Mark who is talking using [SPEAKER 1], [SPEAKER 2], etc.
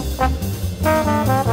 [SPEAKER 1] Thank